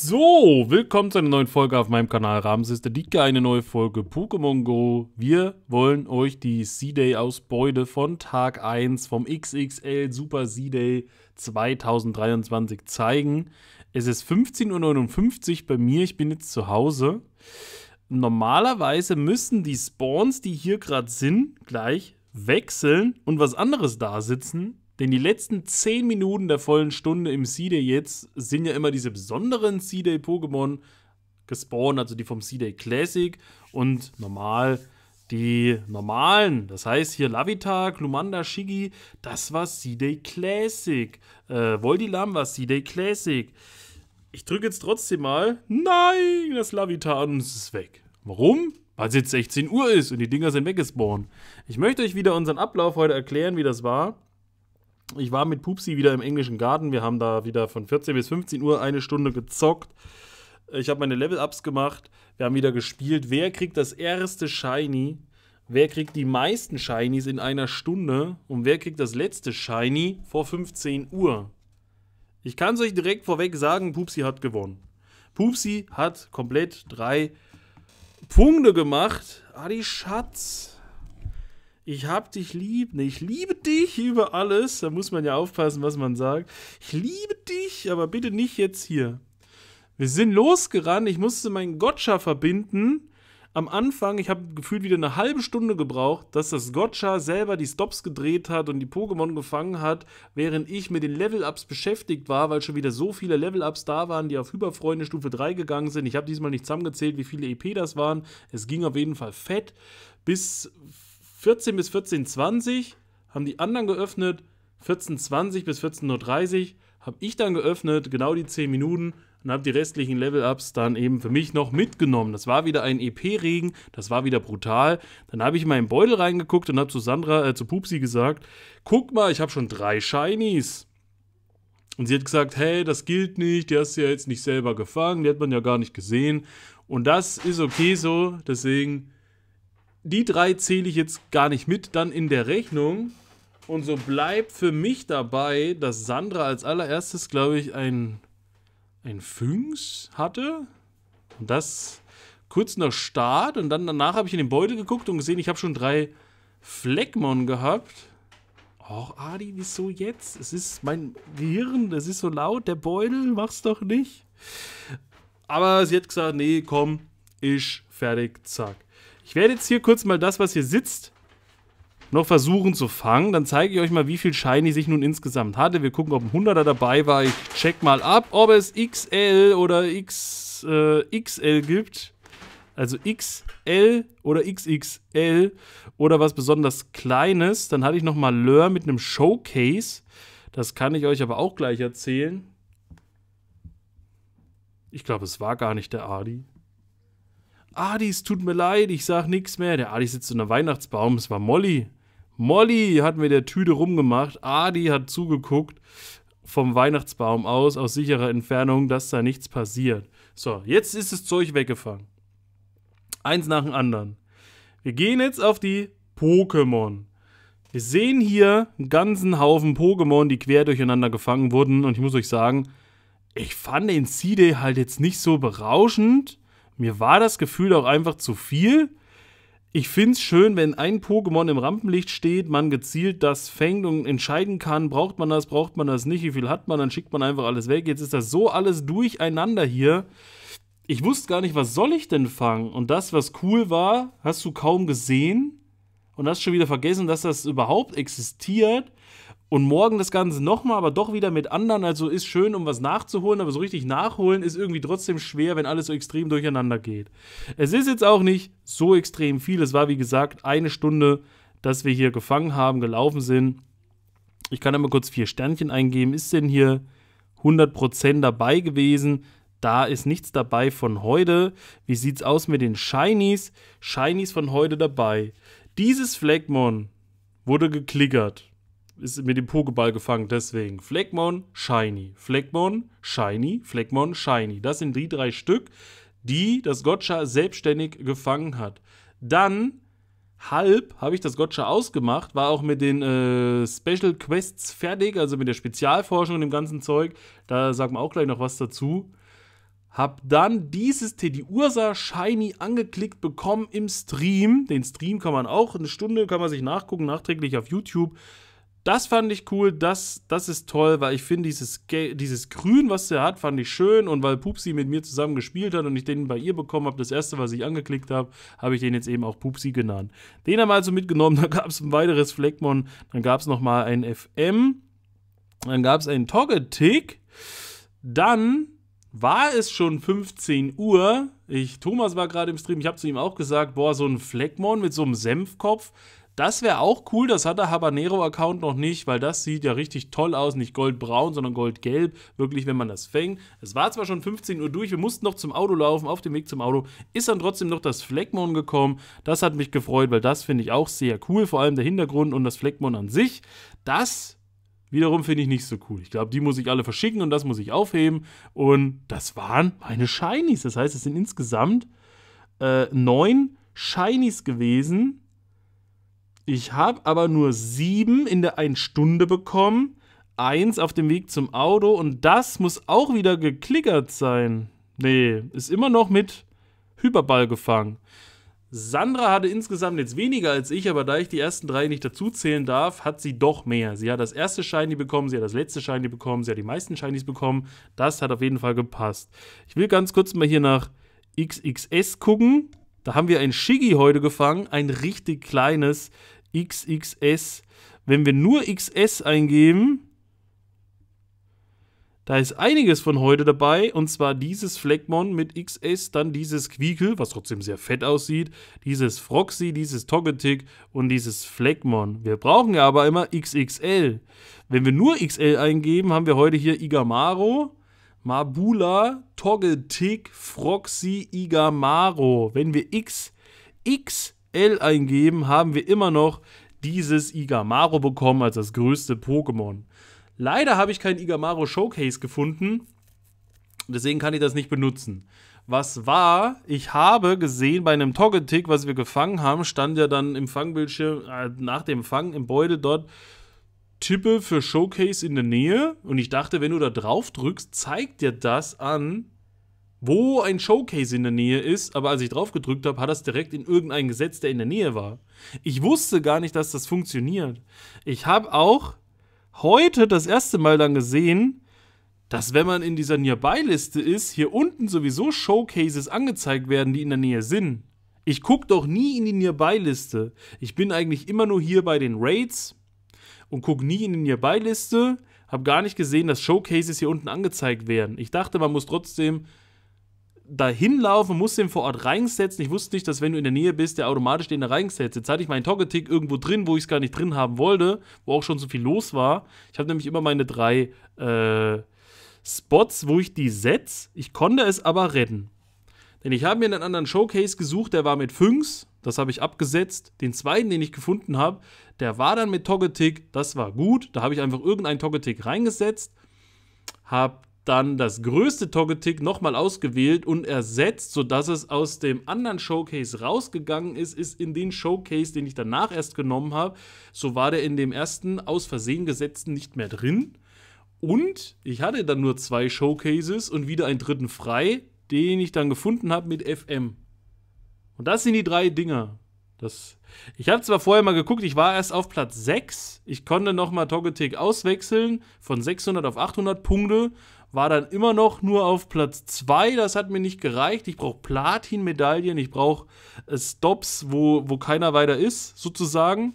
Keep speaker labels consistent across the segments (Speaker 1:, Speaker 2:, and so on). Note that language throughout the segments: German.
Speaker 1: So, willkommen zu einer neuen Folge auf meinem Kanal Rams ist der Dicke, eine neue Folge Pokémon Go. Wir wollen euch die C-Day-Ausbeute von Tag 1 vom XXL Super C-Day 2023 zeigen. Es ist 15.59 Uhr bei mir, ich bin jetzt zu Hause. Normalerweise müssen die Spawns, die hier gerade sind, gleich wechseln und was anderes da sitzen. Denn die letzten 10 Minuten der vollen Stunde im C-Day jetzt sind ja immer diese besonderen C-Day-Pokémon gespawnt, also die vom C-Day Classic und normal die normalen. Das heißt hier Lavita, Glumanda, Shigi, das war C-Day Classic. Äh, Voldilam war C-Day Classic. Ich drücke jetzt trotzdem mal, nein, das Lavita an und es ist weg. Warum? Weil es jetzt 16 Uhr ist und die Dinger sind weggespawnt. Ich möchte euch wieder unseren Ablauf heute erklären, wie das war. Ich war mit Pupsi wieder im englischen Garten. Wir haben da wieder von 14 bis 15 Uhr eine Stunde gezockt. Ich habe meine Level-Ups gemacht. Wir haben wieder gespielt. Wer kriegt das erste Shiny? Wer kriegt die meisten Shinies in einer Stunde? Und wer kriegt das letzte Shiny vor 15 Uhr? Ich kann es euch direkt vorweg sagen, Pupsi hat gewonnen. Pupsi hat komplett drei Punkte gemacht. Adi Schatz ich hab dich lieb. Ne, ich liebe dich über alles. Da muss man ja aufpassen, was man sagt. Ich liebe dich, aber bitte nicht jetzt hier. Wir sind losgerannt. Ich musste meinen Gotcha verbinden. Am Anfang, ich habe gefühlt wieder eine halbe Stunde gebraucht, dass das Gotcha selber die Stops gedreht hat und die Pokémon gefangen hat, während ich mit den Level-Ups beschäftigt war, weil schon wieder so viele Level-Ups da waren, die auf Hyperfreunde Stufe 3 gegangen sind. Ich habe diesmal nicht zusammengezählt, wie viele EP das waren. Es ging auf jeden Fall fett. Bis 14 bis 14.20 haben die anderen geöffnet. 14.20 bis 14.30 Uhr habe ich dann geöffnet, genau die 10 Minuten und habe die restlichen Level-Ups dann eben für mich noch mitgenommen. Das war wieder ein EP-Regen, das war wieder brutal. Dann habe ich in meinen Beutel reingeguckt und habe zu Sandra, äh, zu Pupsi gesagt, guck mal, ich habe schon drei Shinies. Und sie hat gesagt, hey, das gilt nicht, die hast du ja jetzt nicht selber gefangen, die hat man ja gar nicht gesehen. Und das ist okay so, deswegen die drei zähle ich jetzt gar nicht mit dann in der Rechnung. Und so bleibt für mich dabei, dass Sandra als allererstes, glaube ich, ein, ein Phynx hatte. Und das kurz nach Start. Und dann danach habe ich in den Beutel geguckt und gesehen, ich habe schon drei Fleckmon gehabt. Och, Adi, wieso jetzt? Es ist mein Gehirn, es ist so laut, der Beutel, mach's doch nicht. Aber sie hat gesagt, nee, komm, ich fertig, zack. Ich werde jetzt hier kurz mal das, was hier sitzt, noch versuchen zu fangen. Dann zeige ich euch mal, wie viel Shiny sich nun insgesamt hatte. Wir gucken, ob ein 100er dabei war. Ich check mal ab, ob es XL oder X, äh, XL gibt. Also XL oder XXL oder was besonders Kleines. Dann hatte ich nochmal Lure mit einem Showcase. Das kann ich euch aber auch gleich erzählen. Ich glaube, es war gar nicht der Adi. Adi, es tut mir leid, ich sag nichts mehr. Der Adi sitzt unter Weihnachtsbaum, es war Molly. Molly hat mir der Tüte rumgemacht. Adi hat zugeguckt vom Weihnachtsbaum aus, aus sicherer Entfernung, dass da nichts passiert. So, jetzt ist das Zeug weggefangen. Eins nach dem anderen. Wir gehen jetzt auf die Pokémon. Wir sehen hier einen ganzen Haufen Pokémon, die quer durcheinander gefangen wurden. Und ich muss euch sagen, ich fand den C-Day halt jetzt nicht so berauschend. Mir war das Gefühl auch einfach zu viel. Ich finde es schön, wenn ein Pokémon im Rampenlicht steht, man gezielt das fängt und entscheiden kann, braucht man das, braucht man das nicht, wie viel hat man, dann schickt man einfach alles weg. Jetzt ist das so alles durcheinander hier. Ich wusste gar nicht, was soll ich denn fangen? Und das, was cool war, hast du kaum gesehen und hast schon wieder vergessen, dass das überhaupt existiert. Und morgen das Ganze nochmal, aber doch wieder mit anderen. Also ist schön, um was nachzuholen, aber so richtig nachholen ist irgendwie trotzdem schwer, wenn alles so extrem durcheinander geht. Es ist jetzt auch nicht so extrem viel. Es war, wie gesagt, eine Stunde, dass wir hier gefangen haben, gelaufen sind. Ich kann einmal kurz vier Sternchen eingeben. Ist denn hier 100% dabei gewesen? Da ist nichts dabei von heute. Wie sieht's aus mit den Shinies? Shinies von heute dabei. Dieses Flagmon wurde geklickert ist mit dem Pokéball gefangen, deswegen. Fleckmon, Shiny. Fleckmon, Shiny, Fleckmon, Shiny. Das sind die drei Stück, die das Gotcha selbstständig gefangen hat. Dann halb habe ich das Gotcha ausgemacht, war auch mit den äh, Special Quests fertig, also mit der Spezialforschung und dem ganzen Zeug. Da sagen wir auch gleich noch was dazu. Hab dann dieses Teddy Ursa Shiny angeklickt bekommen im Stream. Den Stream kann man auch, eine Stunde kann man sich nachgucken, nachträglich auf YouTube. Das fand ich cool, das, das ist toll, weil ich finde, dieses, dieses Grün, was der hat, fand ich schön und weil Pupsi mit mir zusammen gespielt hat und ich den bei ihr bekommen habe, das erste, was ich angeklickt habe, habe ich den jetzt eben auch Pupsi genannt. Den haben wir also mitgenommen, dann gab es ein weiteres Fleckmon, dann gab es nochmal ein FM, dann gab es einen Toggetick, dann war es schon 15 Uhr. Ich, Thomas war gerade im Stream, ich habe zu ihm auch gesagt, boah, so ein Fleckmon mit so einem Senfkopf, das wäre auch cool, das hat der Habanero-Account noch nicht, weil das sieht ja richtig toll aus. Nicht goldbraun, sondern goldgelb. Wirklich, wenn man das fängt. Es war zwar schon 15 Uhr durch, wir mussten noch zum Auto laufen. Auf dem Weg zum Auto ist dann trotzdem noch das Fleckmon gekommen. Das hat mich gefreut, weil das finde ich auch sehr cool. Vor allem der Hintergrund und das Fleckmon an sich. Das Wiederum finde ich nicht so cool. Ich glaube, die muss ich alle verschicken und das muss ich aufheben. Und das waren meine Shinies. Das heißt, es sind insgesamt äh, neun Shinies gewesen. Ich habe aber nur sieben in der einen Stunde bekommen, eins auf dem Weg zum Auto und das muss auch wieder geklickert sein. Nee, ist immer noch mit Hyperball gefangen. Sandra hatte insgesamt jetzt weniger als ich, aber da ich die ersten drei nicht dazu zählen darf, hat sie doch mehr. Sie hat das erste Shiny bekommen, sie hat das letzte Shiny bekommen, sie hat die meisten Shinies bekommen. Das hat auf jeden Fall gepasst. Ich will ganz kurz mal hier nach XXS gucken. Da haben wir ein Shiggy heute gefangen, ein richtig kleines. XXS. Wenn wir nur XS eingeben, da ist einiges von heute dabei, und zwar dieses Fleckmon mit XS, dann dieses Quiekel, was trotzdem sehr fett aussieht, dieses Froxy, dieses Togetic und dieses Fleckmon. Wir brauchen ja aber immer XXL. Wenn wir nur XL eingeben, haben wir heute hier Igamaro, Mabula, Togetic, Froxy, Igamaro. Wenn wir XX L eingeben, haben wir immer noch dieses Igamaro bekommen als das größte Pokémon. Leider habe ich kein Igamaro Showcase gefunden, deswegen kann ich das nicht benutzen. Was war, ich habe gesehen bei einem Togetic, was wir gefangen haben, stand ja dann im Fangbildschirm, äh, nach dem Fang im Beutel dort, Tippe für Showcase in der Nähe. Und ich dachte, wenn du da drauf drückst, zeigt dir das an, wo ein Showcase in der Nähe ist, aber als ich drauf gedrückt habe, hat das direkt in irgendein Gesetz, der in der Nähe war. Ich wusste gar nicht, dass das funktioniert. Ich habe auch heute das erste Mal dann gesehen, dass wenn man in dieser Nearby-Liste ist, hier unten sowieso Showcases angezeigt werden, die in der Nähe sind. Ich gucke doch nie in die Nearby-Liste. Ich bin eigentlich immer nur hier bei den Raids und gucke nie in die Nearby-Liste. Habe gar nicht gesehen, dass Showcases hier unten angezeigt werden. Ich dachte, man muss trotzdem da hinlaufen, muss den vor Ort reinsetzen. Ich wusste nicht, dass wenn du in der Nähe bist, der automatisch den da reinsetzt. Jetzt hatte ich meinen Toggetick irgendwo drin, wo ich es gar nicht drin haben wollte, wo auch schon so viel los war. Ich habe nämlich immer meine drei äh, Spots, wo ich die setze. Ich konnte es aber retten. Denn ich habe mir einen anderen Showcase gesucht, der war mit Fünks. Das habe ich abgesetzt. Den zweiten, den ich gefunden habe, der war dann mit Toggetick. Das war gut. Da habe ich einfach irgendeinen Toggetick reingesetzt. Habe dann das größte Togetic nochmal ausgewählt und ersetzt, sodass es aus dem anderen Showcase rausgegangen ist, ist in den Showcase, den ich danach erst genommen habe. So war der in dem ersten aus Versehen gesetzten nicht mehr drin. Und ich hatte dann nur zwei Showcases und wieder einen dritten frei, den ich dann gefunden habe mit FM. Und das sind die drei Dinger. Das, ich habe zwar vorher mal geguckt, ich war erst auf Platz 6. Ich konnte nochmal Togetic auswechseln von 600 auf 800 Punkte war dann immer noch nur auf Platz 2. Das hat mir nicht gereicht. Ich brauche Platin-Medaillen, ich brauche äh, Stops, wo, wo keiner weiter ist, sozusagen.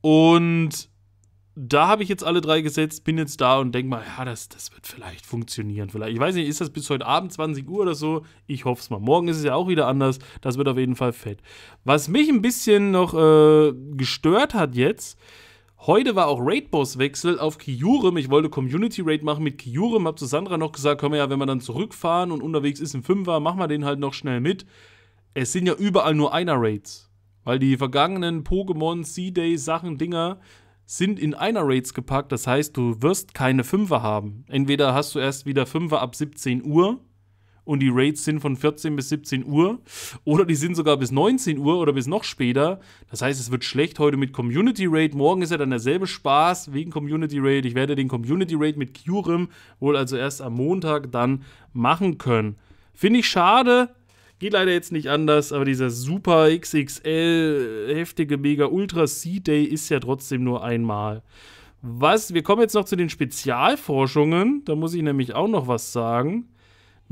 Speaker 1: Und da habe ich jetzt alle drei gesetzt, bin jetzt da und denke mal, ja, das, das wird vielleicht funktionieren. Vielleicht. Ich weiß nicht, ist das bis heute Abend 20 Uhr oder so? Ich hoffe es mal. Morgen ist es ja auch wieder anders. Das wird auf jeden Fall fett. Was mich ein bisschen noch äh, gestört hat jetzt, Heute war auch Raid-Boss-Wechsel auf Kyurem. Ich wollte Community-Raid machen mit Kyurem. Hab zu Sandra noch gesagt, können wir ja, wenn wir dann zurückfahren und unterwegs ist ein Fünfer, machen wir den halt noch schnell mit. Es sind ja überall nur einer Raids. Weil die vergangenen Pokémon, C-Day, Sachen, Dinger sind in einer Raids gepackt. Das heißt, du wirst keine Fünfer haben. Entweder hast du erst wieder Fünfer ab 17 Uhr und die Raids sind von 14 bis 17 Uhr oder die sind sogar bis 19 Uhr oder bis noch später. Das heißt, es wird schlecht heute mit Community Raid. Morgen ist ja dann derselbe Spaß wegen Community Raid. Ich werde den Community Raid mit Curim wohl also erst am Montag dann machen können. Finde ich schade. Geht leider jetzt nicht anders, aber dieser super XXL heftige Mega Ultra Seed Day ist ja trotzdem nur einmal. Was, wir kommen jetzt noch zu den Spezialforschungen. Da muss ich nämlich auch noch was sagen.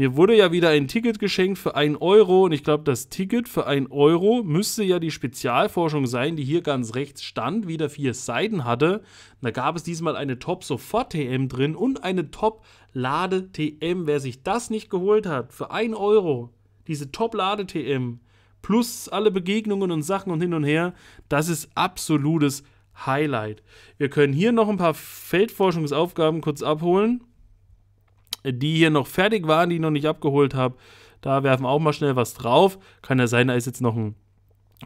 Speaker 1: Mir wurde ja wieder ein Ticket geschenkt für 1 Euro und ich glaube, das Ticket für 1 Euro müsste ja die Spezialforschung sein, die hier ganz rechts stand, wieder vier Seiten hatte. Da gab es diesmal eine Top-Sofort-TM drin und eine Top-Lade-TM. Wer sich das nicht geholt hat, für 1 Euro, diese Top-Lade-TM, plus alle Begegnungen und Sachen und hin und her, das ist absolutes Highlight. Wir können hier noch ein paar Feldforschungsaufgaben kurz abholen die hier noch fertig waren, die ich noch nicht abgeholt habe. Da werfen auch mal schnell was drauf. Kann ja sein, da ist jetzt noch ein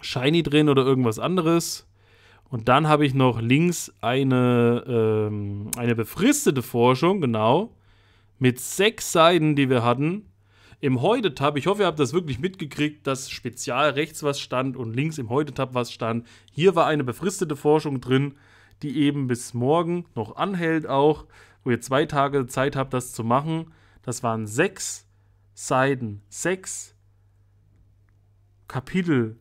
Speaker 1: Shiny drin oder irgendwas anderes. Und dann habe ich noch links eine, ähm, eine befristete Forschung, genau, mit sechs Seiten, die wir hatten. Im Heute-Tab, ich hoffe, ihr habt das wirklich mitgekriegt, dass spezial rechts was stand und links im Heute-Tab was stand. Hier war eine befristete Forschung drin, die eben bis morgen noch anhält auch wo ihr zwei Tage Zeit habt, das zu machen. Das waren sechs Seiten, sechs Kapitel.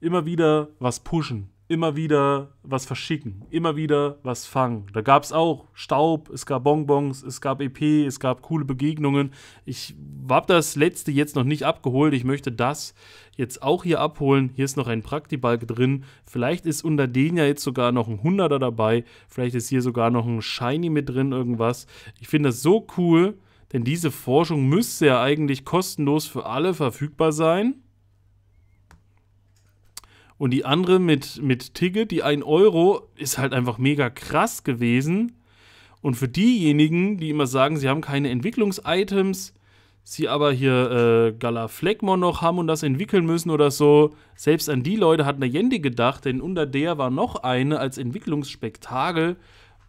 Speaker 1: Immer wieder was pushen immer wieder was verschicken, immer wieder was fangen. Da gab es auch Staub, es gab Bonbons, es gab EP, es gab coole Begegnungen. Ich habe das letzte jetzt noch nicht abgeholt. Ich möchte das jetzt auch hier abholen. Hier ist noch ein Praktibalg drin. Vielleicht ist unter denen ja jetzt sogar noch ein 100er dabei. Vielleicht ist hier sogar noch ein Shiny mit drin, irgendwas. Ich finde das so cool, denn diese Forschung müsste ja eigentlich kostenlos für alle verfügbar sein. Und die andere mit, mit Ticket, die 1 Euro, ist halt einfach mega krass gewesen. Und für diejenigen, die immer sagen, sie haben keine Entwicklungsitems, sie aber hier äh, Galafleckmon noch haben und das entwickeln müssen oder so, selbst an die Leute hat Niantic gedacht, denn unter der war noch eine als Entwicklungsspektakel,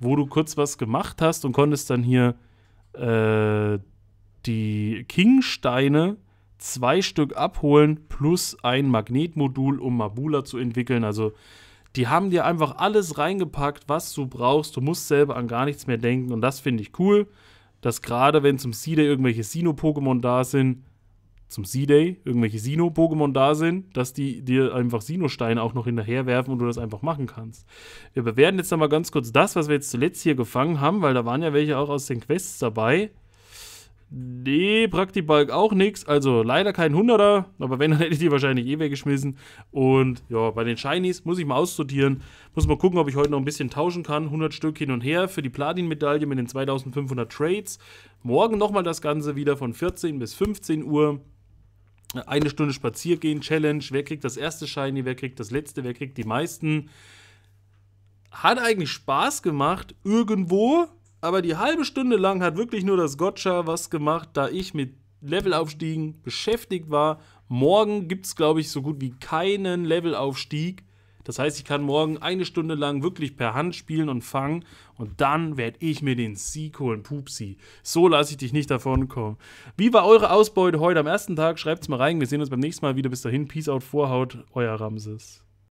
Speaker 1: wo du kurz was gemacht hast und konntest dann hier äh, die Kingsteine zwei Stück abholen plus ein Magnetmodul, um Mabula zu entwickeln. Also die haben dir einfach alles reingepackt, was du brauchst. Du musst selber an gar nichts mehr denken und das finde ich cool, dass gerade wenn zum C-Day irgendwelche Sino-Pokémon da sind, zum C-Day irgendwelche Sino-Pokémon da sind, dass die dir einfach Sino-Steine auch noch hinterher werfen und du das einfach machen kannst. Wir bewerten jetzt nochmal ganz kurz das, was wir jetzt zuletzt hier gefangen haben, weil da waren ja welche auch aus den Quests dabei. Nee, Praktibalk auch nichts. Also leider kein 100er, aber wenn, dann hätte ich die wahrscheinlich eh weggeschmissen. Und ja, bei den Shinies muss ich mal aussortieren. Muss mal gucken, ob ich heute noch ein bisschen tauschen kann. 100 Stück hin und her für die Platin-Medaille mit den 2500 Trades. Morgen nochmal das Ganze wieder von 14 bis 15 Uhr. Eine Stunde Spaziergehen, Challenge. Wer kriegt das erste Shiny, wer kriegt das letzte, wer kriegt die meisten. Hat eigentlich Spaß gemacht, irgendwo aber die halbe Stunde lang hat wirklich nur das Gotcha was gemacht, da ich mit Levelaufstiegen beschäftigt war. Morgen gibt es, glaube ich, so gut wie keinen Levelaufstieg. Das heißt, ich kann morgen eine Stunde lang wirklich per Hand spielen und fangen und dann werde ich mir den Sieg holen, Pupsi. So lasse ich dich nicht davon kommen. Wie war eure Ausbeute heute am ersten Tag? Schreibt es mal rein. Wir sehen uns beim nächsten Mal wieder. Bis dahin, Peace out, Vorhaut, euer Ramses.